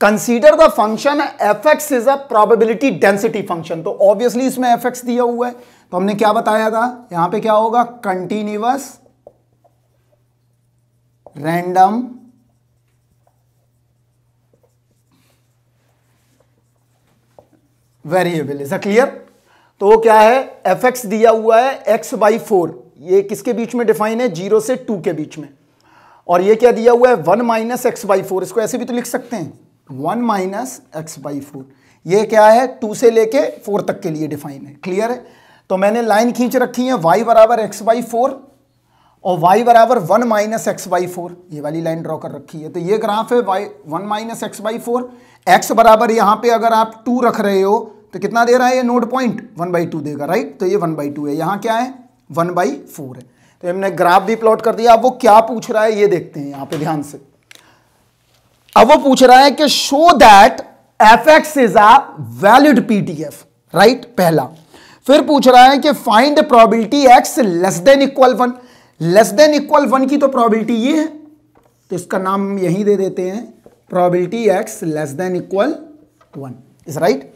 Consider the function F X is a probability density function तो obviously इसमें F X दिया हुआ है। तो हमने क्या बताया था? यहाँ पे क्या होगा? Continuous random variable is a clear तो वो क्या है? एफ़ एक्स दिया हुआ है एक्स बाई फोर ये किसके बीच में डिफाइन है? ज़ीरो से टू के बीच में। और ये क्या दिया हुआ है? One minus X by four इसको ऐसे भी तो लिख सकते हैं। One minus X by four. ये क्या है? टू से लेके फोर तक के लिए डिफाइन है। क्लियर है? तो मैंने लाइन खींच रखी है वाई बराबर एक्स बाई फोर और y बराबर one minus X by four. ये वाली लाइन ड्रॉ कर रखी है। तो ये ग्राफ है, y, one minus X by four. X बराबर यहाँ पे अगर आप टू रख रहे हो तो कितना दे रहा है ये node point? One by two देगा राइट तो ये वन बाई टू है। यहाँ क्या है? वन बाई फोर है। तो हमने ग्राफ भी प्लॉट कर दिया। अब वो क्या पूछ रहा है, ये देखते हैं यहाँ पे ध्यान से। अब वो पूछ रहा है कि show that F X is a valid PDF right पहला। फिर पूछ रहा है कि find probability X less than equal one less than equal one की तो प्रोबेबिलिटी ये है तो इसका नाम यही दे देते हैं। Probability X less than equal one is right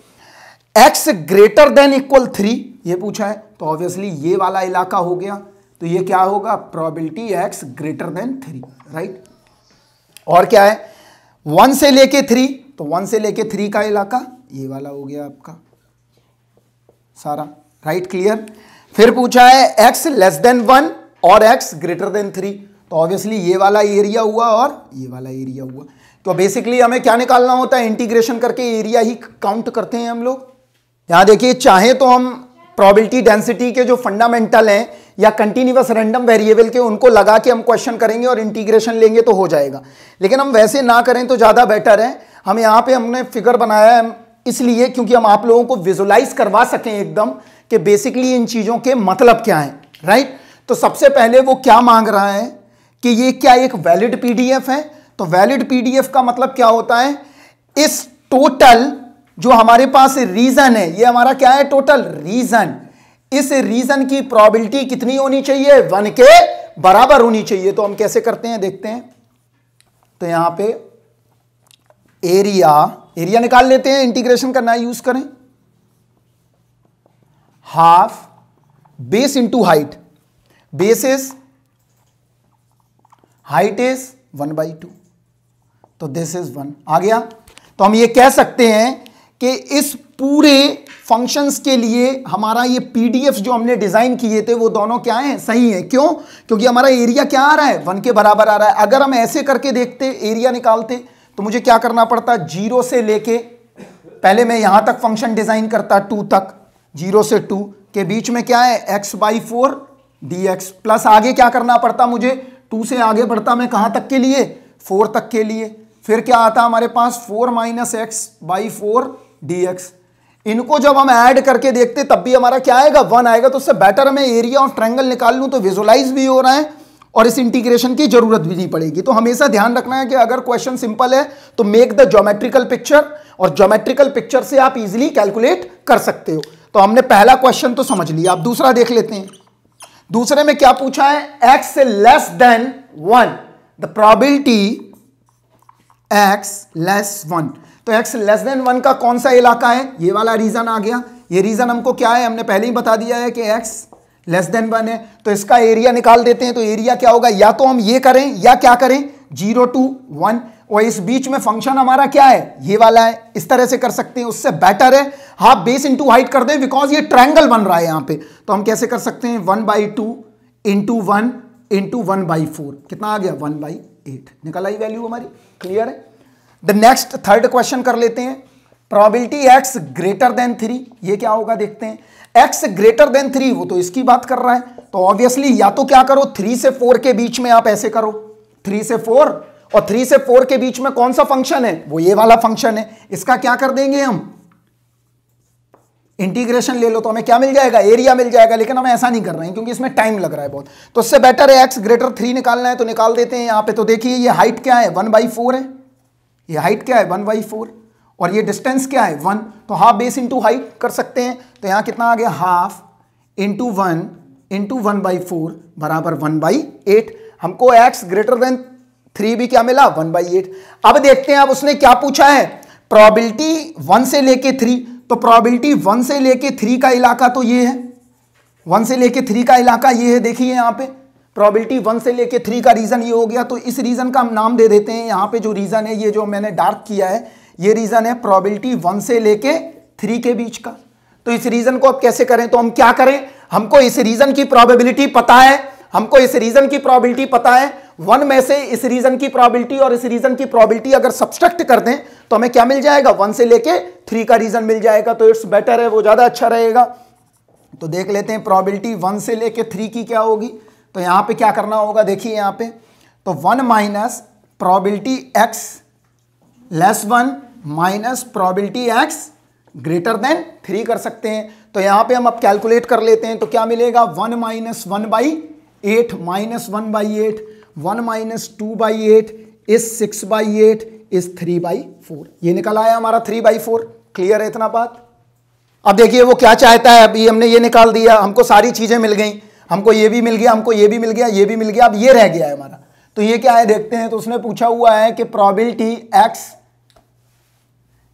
X greater than equal three ये पूछा है तो ऑब्वियसली ये वाला इलाका हो गया। तो ये क्या होगा? Probability X greater than three right और क्या है? वन से लेके थ्री तो वन से लेके थ्री का इलाका, ये वाला हो गया आपका। सारा राइट क्लियर फिर पूछा है एक्स लेस देन वन और एक्स ग्रेटर देन थ्री तो ऑब्वियसली ये वाला एरिया हुआ और ये वाला एरिया हुआ। तो बेसिकली हमें क्या निकालना होता है? इंटीग्रेशन करके एरिया ही काउंट करते हैं हम लोग। यहाँ देखिए, चाहे तो हम प्रोबेबिलिटी डेंसिटी के जो फंडामेंटल हैं या कंटिन्यूस रैंडम वेरिएबल के उनको लगा के हम क्वेश्चन करेंगे और इंटीग्रेशन लेंगे तो हो जाएगा। लेकिन हम वैसे ना करें तो ज़्यादा बेटर है। हम यहाँ पे हमने फिगर बनाया है इसलिए क्योंकि हम आप लोगों को विजुलाइज करवा सकें एकदम कि बेसिकली इन चीज़ों के मतलब क्या है राइट तो सबसे पहले वो क्या मांग रहा है कि ये क्या एक वैलिड पीडीएफ है? तो वैलिड पीडीएफ का मतलब क्या होता है? इस टोटल जो हमारे पास रीजन है, ये हमारा क्या है टोटल रीजन इस रीजन की प्रोबेबिलिटी कितनी होनी चाहिए? वन के बराबर होनी चाहिए। तो हम कैसे करते हैं? देखते हैं। तो यहाँ पे एरिया एरिया निकाल लेते हैं। इंटीग्रेशन करना यूज़ करें। Half base into height base is height is one by two तो दिस इज़ वन आ गया। तो हम ये कह सकते हैं कि इस पूरे फ़ंक्शंस के लिए हमारा ये पीडीएफ जो हमने डिज़ाइन किए थे, वो दोनों क्या हैं? सही हैं। क्यों? क्योंकि हमारा एरिया क्या आ रहा है? वन के बराबर आ रहा है। अगर हम ऐसे करके देखते एरिया निकालते तो मुझे क्या करना पड़ता? ज़ीरो से लेके, पहले मैं यहाँ तक फ़ंक्शन डिज़ाइन करता टू तक ज़ीरो से टू के बीच में क्या है? X by four D X plus आगे क्या करना पड़ता मुझे? टू से आगे बढ़ता मैं कहाँ तक के लिए? फोर तक के लिए। फिर क्या आता हमारे पास? Four minus X by four D X इनको जब हम ऐड करके देखते तब भी हमारा क्या आएगा? वन आएगा तो उससे बेटर मैं एरिया ऑफ़ ट्रायंगल निकाल लूँ तो विजुलाइज भी हो रहा है और इस इंटीग्रेशन की ज़रूरत भी नहीं पड़ेगी। तो हमेशा ध्यान रखना है कि अगर क्वेश्चन सिंपल है तो मेक द ज्योमेट्रिकल पिक्चर और ज्योमेट्रिकल पिक्चर से आप इजीली कैलकुलेट कर सकते हो। तो हमने पहला क्वेश्चन तो समझ लिया। आप दूसरा देख लेते हैं। दूसरे में क्या पूछा है? एक्स से less than one the probability X less one तो एक्स लेस देन वन का कौन सा इलाका है? ये वाला रीजन आ गया। ये रीजन हमको क्या है? हमने पहले ही बता दिया है कि एक्स लेस देन वन है। तो इसका एरिया निकाल देते हैं। तो एरिया क्या होगा? या तो हम ये करें या क्या करें? ज़ीरो टू वन और इस बीच में फ़ंक्शन हमारा क्या है? ये वाला है। इस तरह से कर सकते हैं। उससे बेटर है। हाफ़ बेस इंटू हाइट कर दें बिकॉज़ ये ट्रायंगल बन रहा है यहाँ पे। तो हम कैसे कर सकते हैं? One by two into one into one by four कितना आ गया? वन बाई एट निकल आई वैल्यू हमारी। क्लियर है? द नेक्स्ट थर्ड क्वेश्चन कर लेते हैं. Probability X greater than three ये क्या होगा देखते हैं. एक्स ग्रेटर देन थ्री वो तो इसकी बात कर रहा है. तो ऑब्वियसली या तो क्या करो थ्री से फोर के बीच में आप ऐसे करो. थ्री से फोर और थ्री से फोर के बीच में कौन सा फ़ंक्शन है? वो ये वाला फ़ंक्शन है. इसका क्या कर देंगे हम? इंटीग्रेशन ले लो तो हमें क्या मिल जाएगा? एरिया मिल जाएगा. लेकिन हम ऐसा नहीं कर रहे हैं क्योंकि इसमें टाइम लग रहा है बहुत. तो इससे बेटर है एक्स ग्रेटर थ्री निकालना है तो निकाल देते हैं यहाँ पे. तो देखिए ये हाइट क्या है? वन बाई फोर है. ये हाइट क्या है? वन बाई फोर और ये डिस्टेंस क्या है? वन तो हाफ़ बेस इंटू हाइट कर सकते हैं। तो यहाँ कितना आ गया? Half into one into one by four बराबर वन बाई एट हमको एक्स ग्रेटर देन थ्री भी क्या मिला? वन बाई एट अब देखते हैं, अब उसने क्या पूछा है? प्रोबेबिलिटी वन से लेके थ्री तो प्रोबेबिलिटी वन से लेके थ्री का इलाका तो ये है। वन से लेके थ्री का इलाका ये है। देखिए यहाँ पे। प्रोबेबिलिटी वन से लेके थ्री का रीजन ये हो गया तो इस रीजन का हम नाम दे देते हैं। यहाँ पे जो रीजन है, ये जो मैंने डार्क किया है, ये रीजन है प्रोबेबिलिटी वन से लेके थ्री के बीच का। तो इस रीजन को अब कैसे करें? तो हम क्या करें? हमको इस रीजन की प्रोबेबिलिटी पता है। हमको इस रीजन की प्रोबेबिलिटी पता है। वन में से इस रीजन की प्रोबेबिलिटी और इस रीजन की प्रोबेबिलिटी अगर सब्सट्रैक्ट कर दें तो हमें क्या मिल जाएगा? वन से लेके थ्री का रीजन मिल जाएगा। तो इट्स बेटर है, वो ज़्यादा अच्छा रहेगा। तो देख लेते हैं प्रोबेबिलिटी वन से लेके थ्री की क्या होगी। तो यहाँ पे क्या करना होगा, देखिए यहाँ पे तो one minus probability X less one minus probability X greater than three कर सकते हैं। तो यहाँ पे हम अब कैलकुलेट कर लेते हैं तो क्या मिलेगा, one minus one by eight minus one by eight, one minus two by eight is six by eight is three by four. ये निकल आया हमारा थ्री बाई फोर। क्लियर है इतना बात? अब देखिए वो क्या चाहता है, अभी हमने ये निकाल दिया, हमको सारी चीज़ें मिल गई। हमको ये भी मिल गया, हमको ये भी मिल गया, ये भी मिल गया, अब ये रह गया है हमारा। तो ये क्या है, देखते हैं। तो उसने पूछा हुआ है कि probability X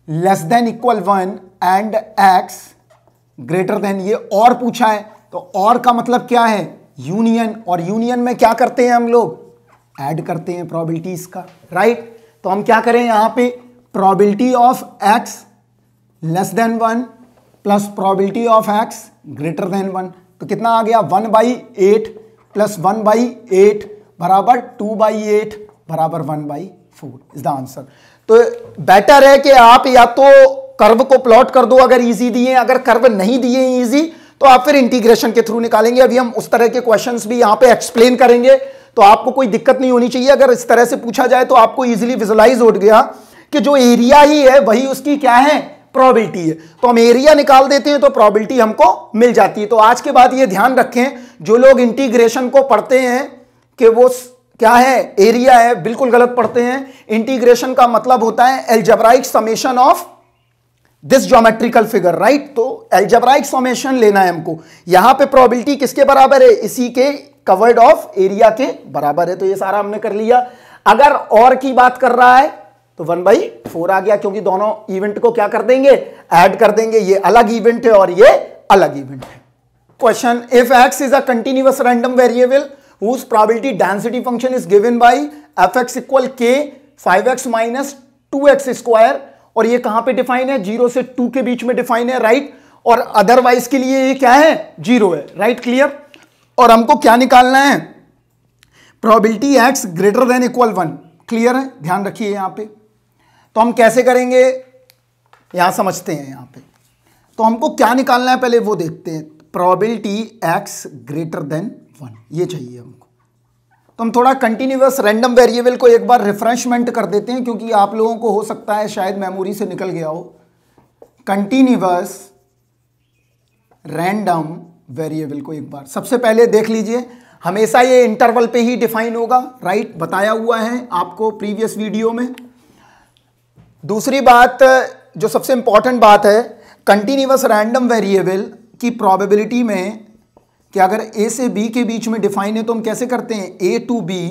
less than equal one and X greater than ये और पूछा है। तो और का मतलब क्या है? यूनियन और यूनियन में क्या करते हैं हम लोग? ऐड करते हैं प्रोबेबिलिटीज का राइट तो हम क्या करें यहाँ पे? Probability of X less than one plus probability of X greater than one तो कितना आ गया? One by eight plus one by eight बराबर टू बाई एट बराबर one by four is the answer तो बेटर है कि आप या तो कर्व को प्लॉट कर दो अगर इजी दिए, अगर कर्व नहीं दिए इजी तो आप फिर इंटीग्रेशन के थ्रू निकालेंगे। अभी हम उस तरह के क्वेश्चंस भी यहाँ पे एक्सप्लेन करेंगे। तो आपको कोई दिक्कत नहीं होनी चाहिए। अगर इस तरह से पूछा जाए तो आपको इजीली विजुलाइज हो गया कि जो एरिया ही है, वही उसकी क्या है? प्रोबेबिलिटी है। तो हम एरिया निकाल देते हैं तो प्रोबेबिलिटी हमको मिल जाती है। तो आज के बाद ये ध्यान रखें, जो लोग इंटीग्रेशन को पढ़ते हैं कि वो क्या है? एरिया है, बिल्कुल गलत पढ़ते हैं। इंटीग्रेशन का मतलब होता है algebraic summation of this geometrical figure right तो एल्जबराइक समेशन लेना है हमको। यहाँ पे प्रोबेबिलिटी किसके बराबर है? इसी के कवर्ड ऑफ़ एरिया के बराबर है। तो ये सारा हमने कर लिया। अगर और की बात कर रहा है तो वन बाई फोर आ गया, क्योंकि दोनों इवेंट को क्या कर देंगे? ऐड कर देंगे। ये अलग इवेंट है और ये अलग इवेंट है। Question if X is a continuous random variable whose probability density function is given by fx equal k 5x minus 2x square, और ये कहाँ पे डिफाइन है? ज़ीरो से टू के बीच में डिफाइन है राइट right? और अदरवाइज़ के लिए ये क्या है? ज़ीरो है राइट right? क्लियर और हमको क्या निकालना है? Probability X greater than equal one clear है? ध्यान रखिए यहाँ पे। तो हम कैसे करेंगे? यहाँ समझते हैं यहाँ पे। तो हमको क्या निकालना है पहले वो देखते हैं। Probability X greater than one ये चाहिए हमको। तो हम थोड़ा कंटिन्यूस रैंडम वेरिएबल को एक बार रिफ्रेशमेंट कर देते हैं, क्योंकि आप लोगों को हो सकता है शायद मेमोरी से निकल गया हो। कंटिन्यूस रैंडम वेरिएबल को एक बार। सबसे पहले देख लीजिए, हमेशा ये इंटरवल पे ही डिफाइन होगा राइट बताया हुआ है आपको प्रीवियस वीडियो में। दूसरी बात, जो सबसे इंपॉर्टेंट बात है कंटिन्यूस रैंडम वेरिएबल की प्रोबेबिलिटी में कि अगर ए से बी के बीच में डिफाइन है तो हम कैसे करते हैं? A to B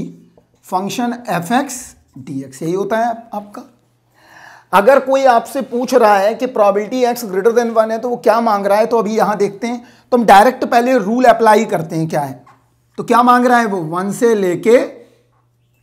function F X D X यही होता है आपका। अगर कोई आपसे पूछ रहा है कि probability X greater than one है तो वो क्या मांग रहा है? तो अभी यहाँ देखते हैं तो हम डायरेक्ट पहले रूल अप्लाई करते हैं क्या है? तो क्या मांग रहा है वो? वन से लेके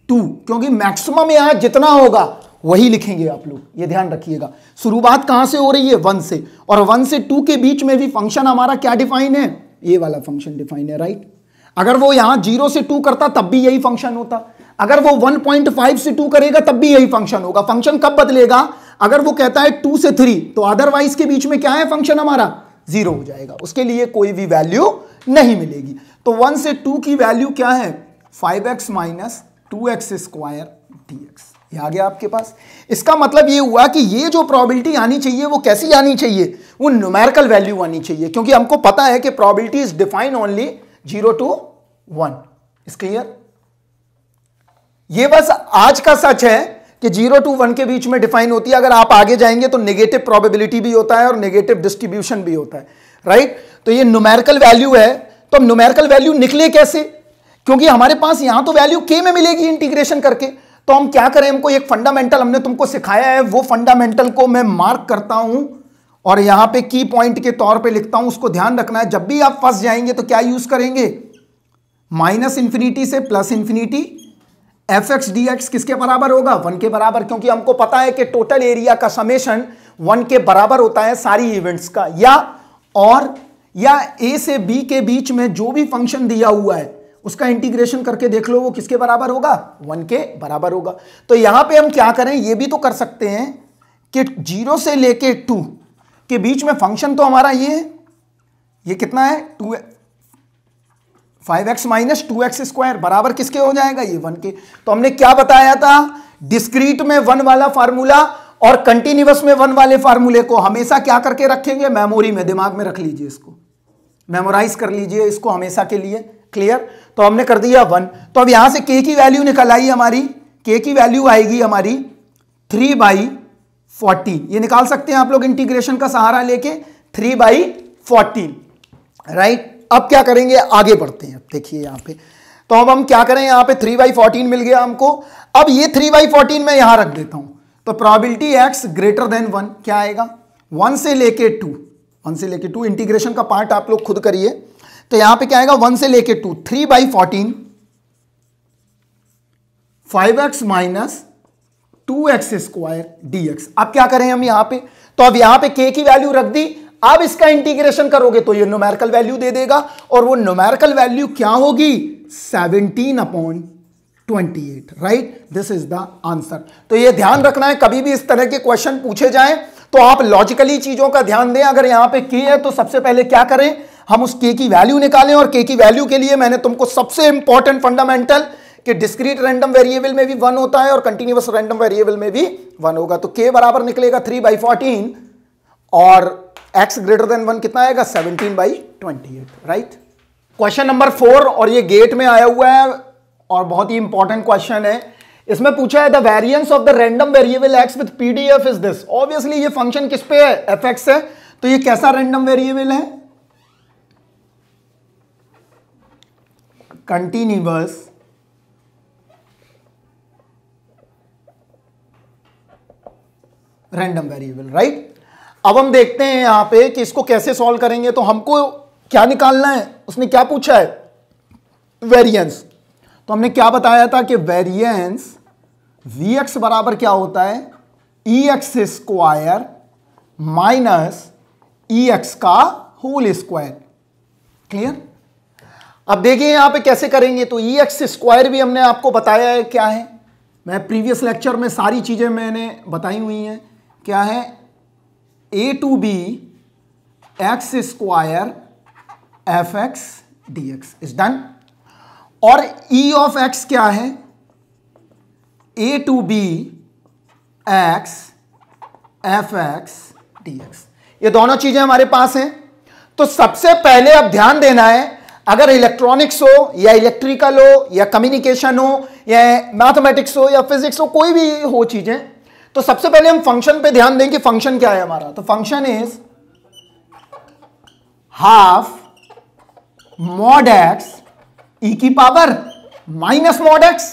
टू क्योंकि मैक्सिमम यहाँ जितना होगा वही लिखेंगे आप लोग, ये ध्यान रखिएगा। शुरुआत कहाँ से हो रही है? वन से। और वन से टू के बीच में भी फ़ंक्शन हमारा क्या डिफाइन है? ये वाला फ़ंक्शन डिफाइन है राइट अगर वो यहाँ ज़ीरो से टू करता, तब भी यही फ़ंक्शन होता। अगर वो 1.5 से 2 करेगा, तब भी यही फ़ंक्शन होगा। फ़ंक्शन कब बदलेगा? अगर वो कहता है 2 से 3 तो अदरवाइज़ के बीच में क्या है फ़ंक्शन हमारा? ज़ीरो हो जाएगा। उसके लिए कोई भी वैल्यू नहीं मिलेगी। तो 1 से 2 की वैल्यू क्या है? 5x X minus two X square D X ये आ गया आपके पास। इसका मतलब ये हुआ कि ये जो प्रोबेबिलिटी आनी चाहिए, वो कैसी आनी चाहिए? वो न्यूमेरिकल वैल्यू आनी चाहिए, क्योंकि हमको पता है कि probability is define only zero to one is clear ये बस आज का सच है कि ज़ीरो टू वन के बीच में डिफाइन होती है। अगर आप आगे जाएँगे तो नेगेटिव प्रोबेबिलिटी भी होता है और नेगेटिव डिस्ट्रीब्यूशन भी होता है। राइट तो ये न्यूमेरिकल वैल्यू है। तो अब न्यूमेरिकल वैल्यू निकले कैसे? क्योंकि हमारे पास यहाँ तो वैल्यू के में मिलेगी इंटीग्रेशन करके। तो हम क्या करें? हमको एक फंडामेंटल हमने तुमको सिखाया है, वो फंडामेंटल को मैं मार्क करता हूँ और यहाँ पे की पॉइंट के तौर पे लिखता हूँ, उसको ध्यान रखना है। जब भी आप फंस जाएँगे तो क्या यूज़ करेंगे? माइनस इंफिनिटी से plus infinity F X D X किसके बराबर होगा? वन के बराबर, क्योंकि हमको पता है कि टोटल एरिया का समेशन वन के बराबर होता है सारी इवेंट्स का, या और, या ए से बी के बीच में जो भी फ़ंक्शन दिया हुआ है उसका इंटीग्रेशन करके देख लो, वो किसके बराबर होगा? वन के बराबर होगा। तो यहाँ पे हम क्या करें? ये भी तो कर सकते हैं कि ज़ीरो से लेके टू के बीच में फ़ंक्शन तो हमारा ये है। ये कितना है? Two five X minus two X square बराबर किसके हो जाएगा? ये वन के। तो हमने क्या बताया था? डिस्क्रीट में वन वाला फार्मूला और कंटिन्यूस में वन वाले फार्मूले को हमेशा क्या करके रखेंगे? मेमोरी में, दिमाग में रख लीजिए इसको। मेमोराइज कर लीजिए इसको हमेशा के लिए। क्लियर तो हमने कर दिया वन। तो अब यहाँ से के की वैल्यू निकल आई हमारी। के की वैल्यू आएगी हमारी थ्री बाई फोर्टीन ये निकाल सकते हैं आप लोग इंटीग्रेशन का सहारा लेके थ्री बाई फोर्टीन राइट अब क्या करेंगे? आगे बढ़ते हैं। देखिए यहाँ पे। तो अब हम क्या करें? यहाँ पे थ्री बाई फोर्टीन मिल गया हमको। अब ये थ्री बाई फोर्टीन मैं यहाँ रख देता हूँ। तो probability X greater than one क्या आएगा? वन से लेके टू वन से लेके टू इंटीग्रेशन का पार्ट आप लोग खुद करिए। तो यहाँ पे क्या आएगा? वन से लेके two three by fourteen five X minus two X square D X अब क्या करें हम यहाँ पे? तो अब यहाँ पे के की वैल्यू रख दी। अब इसका इंटीग्रेशन करोगे तो ये न्यूमेरिकल वैल्यू दे देगा। और वो न्यूमेरिकल वैल्यू क्या होगी? 17 upon 28 right this is the answer तो ये ध्यान रखना है, कभी भी इस तरह के क्वेश्चन पूछे जाएँ तो आप लॉजिकली चीज़ों का ध्यान दें। अगर यहाँ पे के है तो सबसे पहले क्या करें? हम उस के की वैल्यू निकालें और के की वैल्यू के लिए मैंने तुमको सबसे इंपॉर्टेंट फंडामेंटल कि डिस्क्रीट रैंडम वेरिएबल में भी वन होता है और कंटिन्यूस रैंडम वेरिएबल में भी वन होगा। तो के बराबर निकलेगा थ्री बाई फोर्टीन और एक्स ग्रेटर देन वन कितना आएगा? Seventeen by twenty eight right question number four और ये गेट में आया हुआ है और बहुत ही इंपॉर्टेंट क्वेश्चन है। इसमें पूछा है the variance of the random variable X with PDF is this obviously ये फ़ंक्शन किस पे है? एफ़ है। तो ये कैसा रैंडम वेरिएबल है? कंटिन्यूस रैंडम वेरिएबल राइट अब हम देखते हैं यहाँ पे कि इसको कैसे सॉल्व करेंगे तो हमको क्या निकालना है? उसने क्या पूछा है? वेरिएंस तो हमने क्या बताया था कि वेरिएंस वी एक्स बराबर क्या होता है? E X square minus E X का होल स्क्वायर क्लियर अब देखिए यहाँ पे कैसे करेंगे तो ई एक्स स्क्वायर भी हमने आपको बताया है क्या है। मैं प्रीवियस लेक्चर में सारी चीज़ें मैंने बताई हुई हैं। क्या है? A to B X square F X D X is done और ई ऑफ़ एक्स क्या है? A to B X F X D X ये दोनों चीज़ें हमारे पास हैं। तो सबसे पहले अब ध्यान देना है अगर इलेक्ट्रॉनिक्स हो, या इलेक्ट्रिकल हो, या कम्युनिकेशन हो, या मैथमेटिक्स हो, या फिजिक्स हो, कोई भी हो चीज़ें तो सबसे पहले हम फ़ंक्शन पे ध्यान दें कि फ़ंक्शन क्या है हमारा। तो function is half mod X E की पावर माइनस मॉड एक्स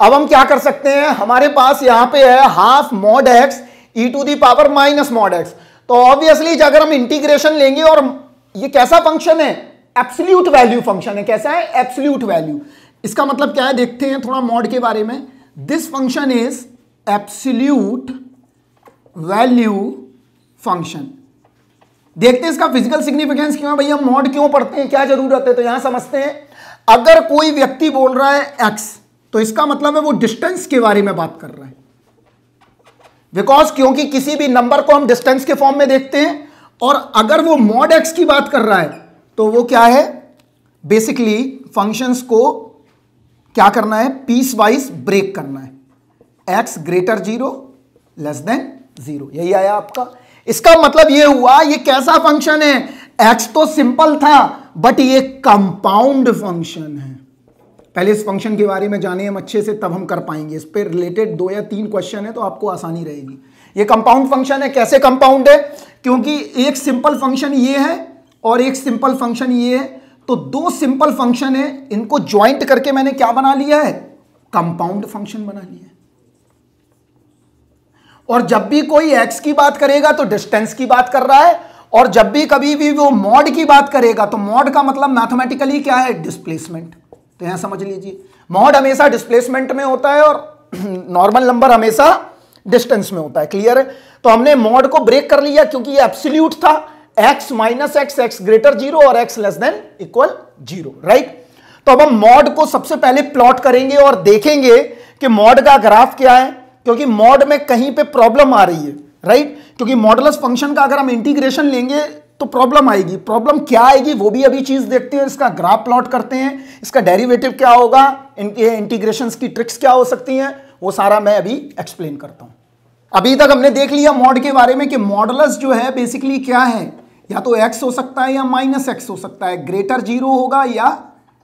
अब हम क्या कर सकते हैं? हमारे पास यहाँ पे है half mod X E to the power minus mod X तो ऑब्वियसली अगर हम इंटीग्रेशन लेंगे और ये कैसा फ़ंक्शन है? एब्सोल्यूट वैल्यू फ़ंक्शन है। कैसा है? एब्सोल्यूट वैल्यू इसका मतलब क्या है? देखते हैं थोड़ा मॉड के बारे में। This function is absolute value function देखते हैं इसका फ़िज़िकल सिग्निफिकेंस क्यों है? भैया मॉड क्यों पढ़ते हैं? क्या ज़रूरत है? तो यहाँ समझते हैं। अगर कोई व्यक्ति बोल रहा है एक्स तो इसका मतलब है वो डिस्टेंस के बारे में बात कर रहा है। बिकॉज़ क्योंकि किसी भी नंबर को हम डिस्टेंस के फॉर्म में देखते हैं और अगर वो मॉड एक्स की बात कर रहा है तो वो क्या है? बेसिकली फ़ंक्शंस को क्या करना है? पीस वाइज ब्रेक करना है। X greater zero less than zero यही आया आपका। इसका मतलब ये हुआ, ये कैसा फ़ंक्शन है? एक्स तो सिंपल था बट ये कंपाउंड फ़ंक्शन है। पहले इस फ़ंक्शन के बारे में जाने हम अच्छे से तब हम कर पाएँगे। इस पर रिलेटेड दो या तीन क्वेश्चन है तो आपको आसानी रहेगी। ये कंपाउंड फ़ंक्शन है। कैसे कंपाउंड है? क्योंकि एक सिंपल फ़ंक्शन ये है और एक सिंपल फ़ंक्शन ये है। तो दो सिंपल फ़ंक्शन है। इनको ज्वाइंट करके मैंने क्या बना लिया है? कंपाउंड फ़ंक्शन बना लिया है। और जब भी कोई एक्स की बात करेगा तो डिस्टेंस की बात कर रहा है। और जब भी कभी भी वो मॉड की बात करेगा तो मॉड का मतलब मैथमेटिकली क्या है? डिस्प्लेसमेंट तो यहाँ समझ लीजिए। मॉड हमेशा डिस्प्लेसमेंट में होता है और नॉर्मल नंबर हमेशा डिस्टेंस में होता है, क्लियर है? तो हमने मॉड को ब्रेक कर लिया क्योंकि ये एब्सोल्यूट था X minus X X greater zero और X less than equal zero right तो अब हम मॉड को सबसे पहले प्लॉट करेंगे और देखेंगे कि मॉड का ग्राफ क्या है, क्योंकि मॉड में कहीं पे प्रॉब्लम आ रही है राइट क्योंकि मॉडलस फ़ंक्शन का अगर हम इंटीग्रेशन लेंगे तो प्रॉब्लम आएगी। प्रॉब्लम क्या आएगी, वो भी अभी चीज़ देखते हैं, इसका ग्राफ प्लॉट करते हैं, इसका डेरिवेटिव क्या होगा इंटीग्रेशन की ट्रिक्स क्या हो सकती हैं वो सारा मैं अभी एक्सप्लेन करता हूँ। अभी तक हमने देख लिया मॉड के बारे में कि मॉडलस जो है बेसिकली क्या है? या तो एक्स हो सकता है या माइनस एक्स हो सकता है। ग्रेटर ज़ीरो होगा या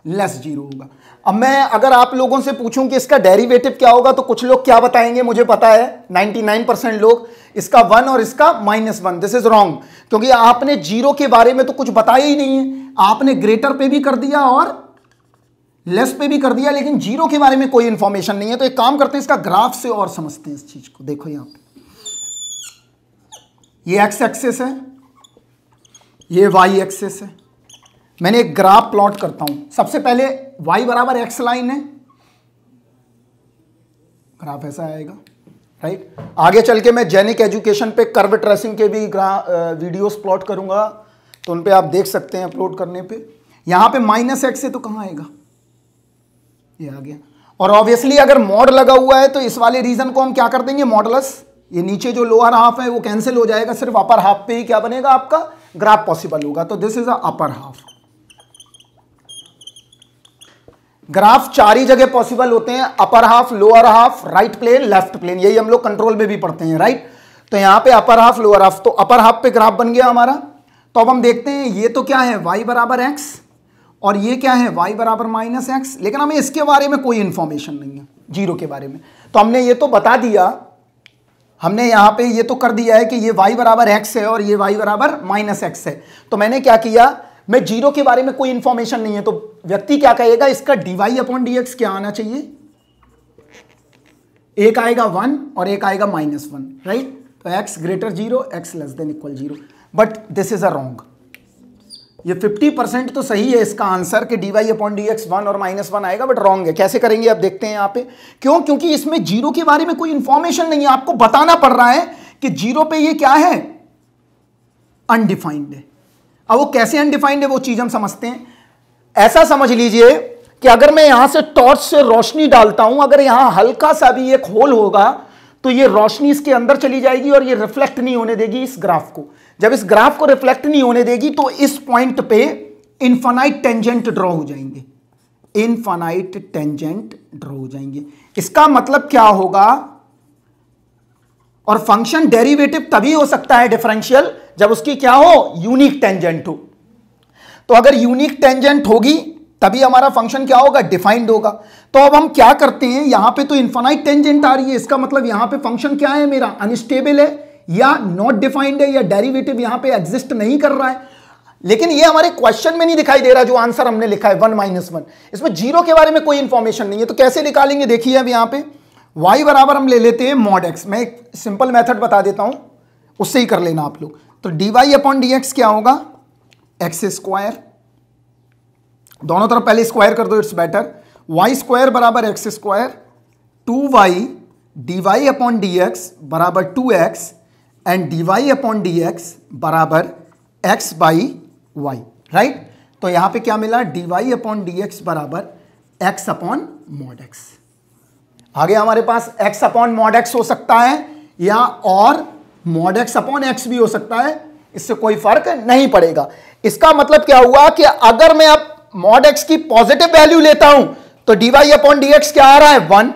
लेस ज़ीरो होगा। अब मैं अगर आप लोगों से पूछूँ कि इसका डेरिवेटिव क्या होगा तो कुछ लोग क्या बताएँगे? मुझे पता है। 99 परसेंट लोग इसका वन और इसका minus one this is wrong क्योंकि आपने ज़ीरो के बारे में तो कुछ बताया ही नहीं है। आपने ग्रेटर पे भी कर दिया और लेस पे भी कर दिया, लेकिन ज़ीरो के बारे में कोई इंफॉर्मेशन नहीं है। तो एक काम करते हैं, इसका ग्राफ से और समझते हैं इस चीज़ को। देखो यहाँ पे। ये एक्स एक्सेस है, ये वाई एक्सेस है। मैंने एक ग्राफ प्लॉट करता हूँ। सबसे पहले वाई बराबर एक्स लाइन है। ग्राफ ऐसा आएगा राइट आगे चल के मैं जेनिक एजुकेशन पे कर्व ट्रेसिंग के भी वीडियोस प्लॉट करूँगा। तो उन पे आप देख सकते हैं अपलोड करने पे। यहाँ पे माइनस एक्स है तो कहाँ आएगा? ये आ गया। और ऑब्वियसली अगर मॉड लगा हुआ है तो इस वाले रीजन को हम क्या कर देंगे? मॉडलस ये नीचे जो लोअर हाफ़ है, वो कैंसिल हो जाएगा, सिर्फ़ अपर हाफ़ पे ही क्या बनेगा आपका? ग्राफ पॉसिबल होगा। तो this is a upper half graph चार ही जगह पॉसिबल होते हैं। Upper half lower half right plane left plane यही हम लोग कंट्रोल में भी पढ़ते हैं राइट तो यहाँ पे अपर हाफ़ लोअर हाफ़ तो अपर हाफ़ पे ग्राफ बन गया हमारा। तो अब हम देखते हैं, ये तो क्या है? वाई बराबर एक्स और ये क्या है? वाई बराबर माइनस एक्स लेकिन हमें इसके बारे में कोई इंफॉर्मेशन नहीं है ज़ीरो के बारे में। तो हमने ये तो बता दिया, हमने यहाँ पे ये तो कर दिया है कि ये y बराबर एक्स है और ये y बराबर माइनस एक्स है। तो मैंने क्या किया, मैं ज़ीरो के बारे में कोई इंफॉर्मेशन नहीं है तो व्यक्ति क्या कहेगा, इसका डीवाई अपॉन डी क्या आना चाहिए? एक आएगा वन और एक आएगा माइनस वन राइट तो X greater zero X less than equal zero but this is a wrong ये 50 परसेंट तो सही है इसका आंसर कि D Y upon D X one और माइनस वन आएगा बट रॉन्ग है। कैसे करेंगे आप? देखते हैं यहाँ पे। क्यों? क्योंकि इसमें ज़ीरो के बारे में कोई इंफॉर्मेशन नहीं है। आपको बताना पड़ रहा है कि ज़ीरो पे ये क्या है? अनडिफाइंड है। अब वो कैसे अनडिफाइंड है वो चीज़ हम समझते हैं। ऐसा समझ लीजिए कि अगर मैं यहाँ से टॉर्च से रोशनी डालता हूँ, अगर यहाँ हल्का सा भी एक होल होगा तो ये रोशनी इसके अंदर चली जाएगी और ये रिफ्लेक्ट नहीं होने देगी इस ग्राफ को। जब इस ग्राफ को रिफ्लेक्ट नहीं होने देगी तो इस पॉइंट पे इनफानाइट टेंजेंट ड्रॉ हो जाएँगे। इनफानाइट टेंजेंट ड्रॉ हो जाएँगे। इसका मतलब क्या होगा? और फ़ंक्शन डेरिवेटिव तभी हो सकता है डिफरेंशियल जब उसकी क्या हो? यूनिक टेंजेंट हो। तो अगर यूनिक टेंजेंट होगी तभी हमारा फ़ंक्शन क्या होगा? डिफाइंड होगा। तो अब हम क्या करते हैं? यहाँ पे तो इन्फानाइट टेंजेंट आ रही है। इसका मतलब यहाँ पे फ़ंक्शन क्या है मेरा? अनस्टेबल है या नॉट डिफाइंड है या डेरिवेटिव यहाँ पे एग्जिस्ट नहीं कर रहा है। लेकिन ये हमारे क्वेश्चन में नहीं दिखाई दे रहा जो आंसर हमने लिखा है। वन माइनस इसमें ज़ीरो के बारे में कोई इंफॉर्मेशन नहीं है। तो कैसे निकालेंगे? देखिए अब यहाँ पे। y बराबर हम ले लेते हैं मॉड एक्स मैं एक सिंपल मेथड बता देता हूँ। उससे ही कर लेना आप लोग। तो डी वाई अपॉन क्या होगा? एक्स स्क्वायर दोनों तरफ़ पहले स्क्वायर कर दो इट्स बेटर वाई स्क्वायर बराबर X square two Y D Y upon D X बराबर two X and D Y upon D X बराबर एक्स बाई वाई राइट तो यहाँ पे क्या मिला? D Y upon D X बराबर एक्स अपॉन मॉड एक्स आगे हमारे पास एक्स अपॉन मॉड एक्स हो सकता है, या और मॉड एक्स अपॉन एक्स भी हो सकता है। इससे कोई फ़र्क नहीं पड़ेगा। इसका मतलब क्या हुआ कि अगर मैं अब मॉड एक्स की पॉजिटिव वैल्यू लेता हूँ तो डीवाई अपॉन डी एक्स क्या आ रहा है? वन